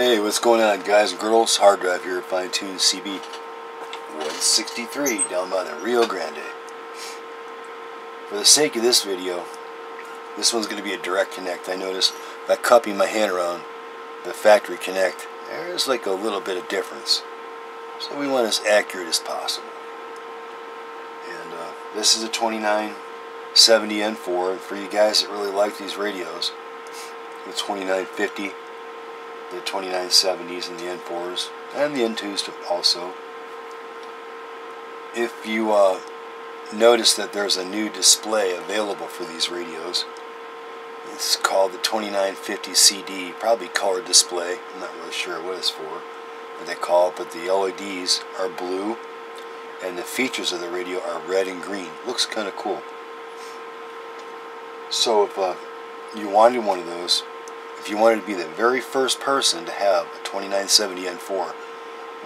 Hey, what's going on guys and girls? Hard Drive here fine tuned CB 163 down by the Rio Grande. For the sake of this video, this one's going to be a direct connect. I noticed by cupping my hand around the factory connect, there's like a little bit of difference. So we want as accurate as possible. And uh, this is a 2970N4, and for you guys that really like these radios, the 2950 the 2970s and the N4s and the N2s also. If you uh, notice that there's a new display available for these radios, it's called the 2950 CD, probably color display. I'm not really sure what it's for, what they call it, but the LEDs are blue and the features of the radio are red and green. Looks kind of cool. So if uh, you wanted one of those, if you wanted to be the very first person to have a 2970 N4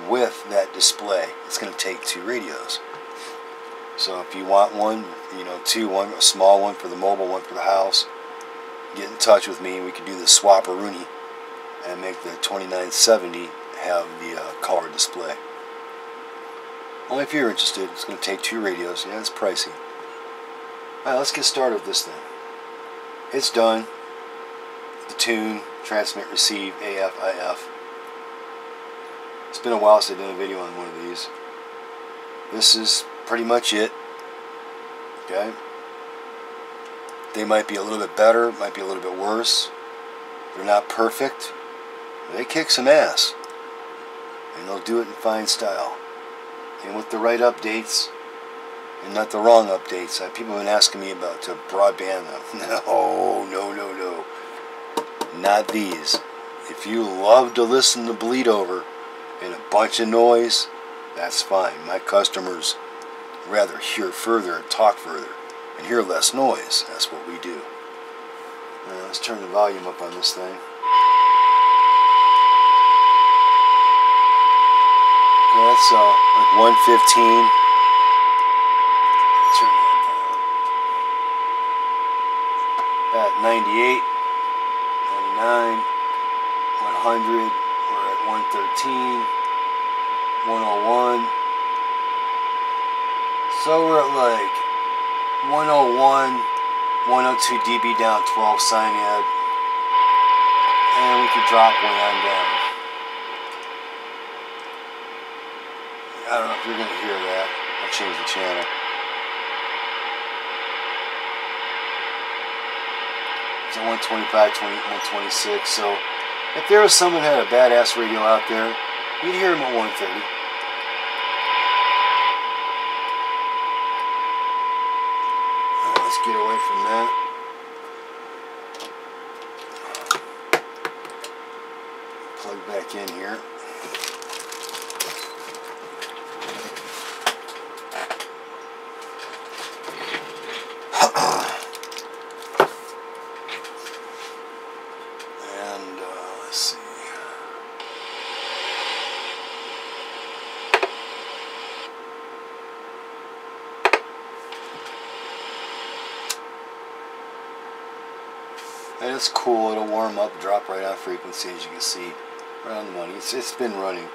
with that display, it's going to take two radios. So if you want one, you know, two, one, a small one for the mobile, one for the house, get in touch with me. We could do the swap Rooney and make the 2970 have the uh, color display. Only if you're interested. It's going to take two radios. Yeah, it's pricey. Alright, let's get started with this thing. It's done the tune, transmit, receive, AF, IF. It's been a while since I've done a video on one of these. This is pretty much it. Okay. They might be a little bit better, might be a little bit worse. They're not perfect. They kick some ass. And they'll do it in fine style. And with the right updates, and not the wrong updates. People have been asking me about to broadband them. No, no not these. If you love to listen to bleed over and a bunch of noise, that's fine. My customers rather hear further and talk further and hear less noise. That's what we do. Now, let's turn the volume up on this thing. That's uh, like 115. Turn that down. At 98. 100, we're at 113, 101. So we're at like 101, 102 dB down 12 SINAD. And we can drop way on down. I don't know if you're going to hear that. I'll change the channel. At 125, 20, 126. So if there was someone that had a badass radio out there, you'd hear him at 130. Right, let's get away from that. Plug back in here. And it's cool, it'll warm up, drop right on frequency as you can see. Right on the money. It's, it's been running,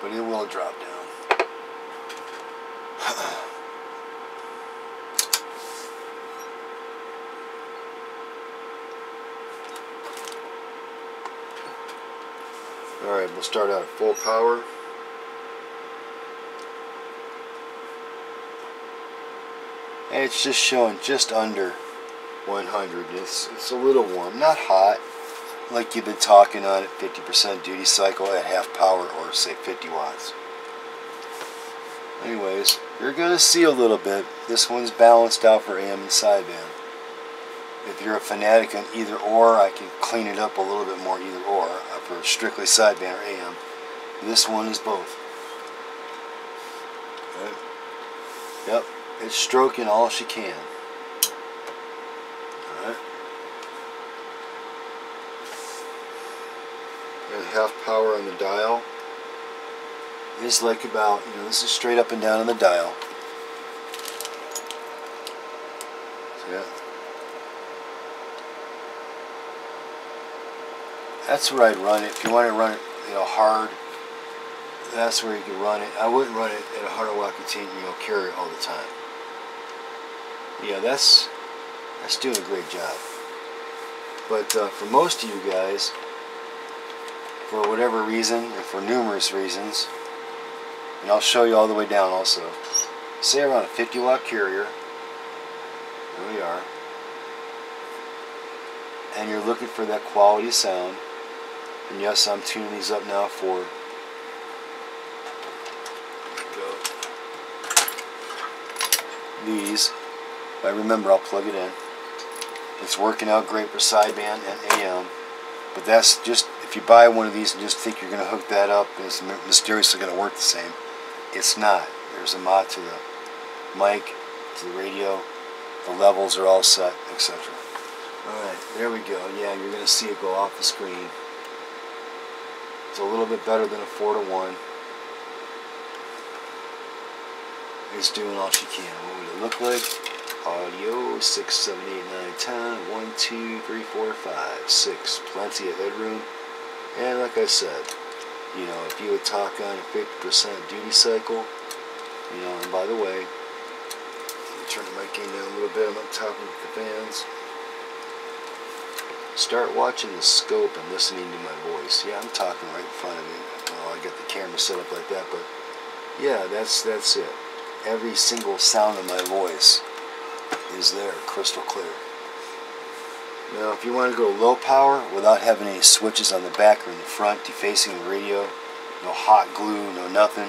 but it will drop down. Alright, we'll start out at full power. And it's just showing just under 100. It's, it's a little warm, not hot, like you've been talking on at 50% duty cycle at half power or say 50 watts. Anyways, you're going to see a little bit. This one's balanced out for AM and sideband. If you're a fanatic on either or, I can clean it up a little bit more either or uh, for strictly sideband or AM. This one is both. Okay. Yep, it's stroking all she can. and half power on the dial is like about, you know, this is straight up and down on the dial. See that? that's where I'd run it. If you want to run it, you know, hard, that's where you can run it. I wouldn't run it at a 100 watt carry it all the time. Yeah, that's that's doing a great job. But uh, for most of you guys, for whatever reason, or for numerous reasons, and I'll show you all the way down also. Say around a 50 watt carrier. There we are. And you're looking for that quality sound. And yes, I'm tuning these up now for these. But remember, I'll plug it in. It's working out great for sideband and AM. But that's just, if you buy one of these and just think you're going to hook that up and it's mysteriously going to work the same, it's not. There's a mod to the mic, to the radio, the levels are all set, etc. Alright, there we go. Yeah, you're going to see it go off the screen. It's a little bit better than a 4 to 1. It's doing all she can. What would it look like? Audio 6, 7, 8, 9, 10, 1, 2, 3, 4, 5, 6. Plenty of headroom. And like I said, you know, if you would talk on a 50% duty cycle, you know, and by the way, turn the mic gain down a little bit, I'm up top with the fans. Start watching the scope and listening to my voice. Yeah, I'm talking right in front of me. Oh, I got the camera set up like that, but yeah, that's that's it. Every single sound of my voice is there, crystal clear. Now, if you want to go low power without having any switches on the back or in the front, defacing the radio, no hot glue, no nothing,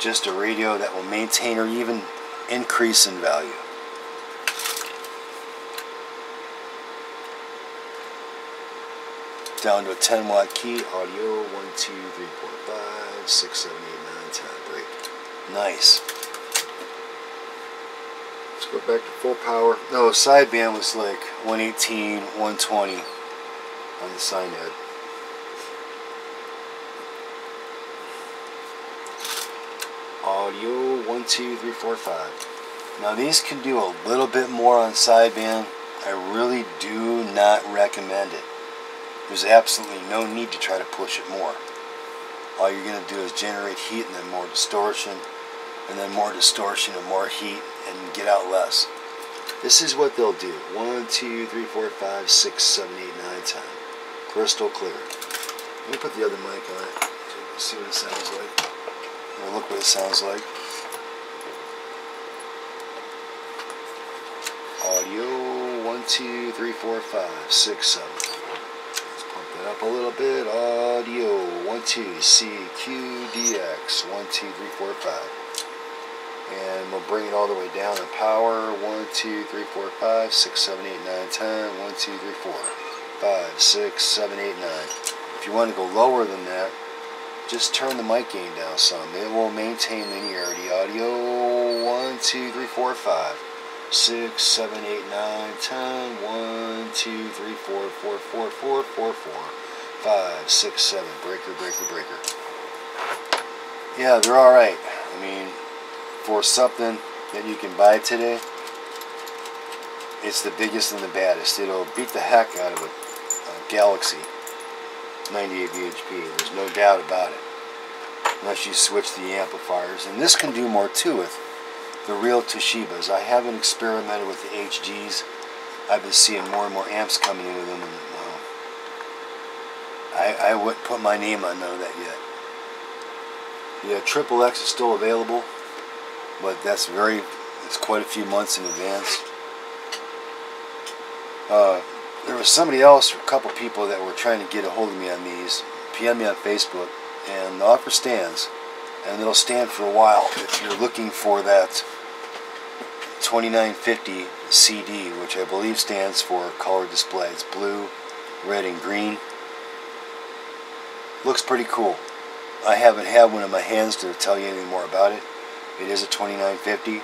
just a radio that will maintain or even increase in value. Down to a 10 watt key, audio 1, 2, 3, 4, 5, 6, 7, 8, 9, 10, break. Nice. Go back to full power. No, sideband was like 118, 120 on the SINAD. audio 1 2 3 4 5 now these can do a little bit more on sideband. I really do not recommend it. There's absolutely no need to try to push it more. All you're going to do is generate heat and then more distortion and then more distortion and more heat and get out less this is what they'll do 1 2 3 4 5 6 7 8 9 10 crystal clear let me put the other mic on it so can see what it sounds like We'll look what it sounds like. Audio 1, 2, 3, 4, 5, 6, 7. Let's pump that up a little bit. Audio 1, 2, C, Q, DX 1, 2, 3, 4, 5. And we'll bring it all the way down in power. 1, 2, 3, 4, 5, 6, 7, 8, 9, 10. 1, 2, 3, 4, 5, 6, 7, 8, 9. If you want to go lower than that, just turn the mic gain down some. It will maintain linearity. Audio 1, 2, 3, 4, 5, 6, 7, 8, 9, 10, 1, 2, 3, 4, 4, 4, 4, 4, 4, 5, 6, 7. Breaker, breaker, breaker. Yeah, they're alright. I mean, for something that you can buy today, it's the biggest and the baddest. It'll beat the heck out of a, a Galaxy. 98 VHP. There's no doubt about it. Unless you switch the amplifiers. And this can do more too with the real Toshibas. I haven't experimented with the HGs. I've been seeing more and more amps coming in with them. And, uh, I, I wouldn't put my name on none of that yet. Yeah, Triple X is still available. But that's very, it's quite a few months in advance. Uh, there was somebody else a couple people that were trying to get a hold of me on these. PM me on Facebook, and the offer stands, and it'll stand for a while. If you're looking for that 2950 CD, which I believe stands for color display, it's blue, red, and green. Looks pretty cool. I haven't had one in my hands to tell you anything more about it. It is a 2950.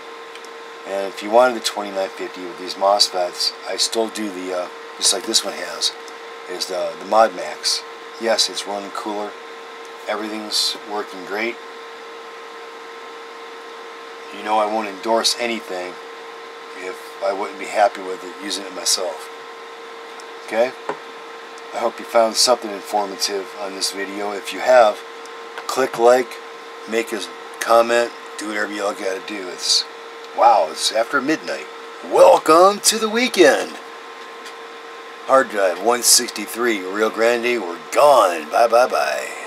And if you wanted the 2950 with these MOSFETs, I still do the uh, just like this one has, is the, the Mod Max. Yes, it's running cooler. Everything's working great. You know I won't endorse anything if I wouldn't be happy with it using it myself. Okay? I hope you found something informative on this video. If you have, click like, make a comment, do whatever y'all gotta do. It's wow, it's after midnight. Welcome to the weekend. Hard drive 163, Rio Grande, we're gone. Bye bye bye.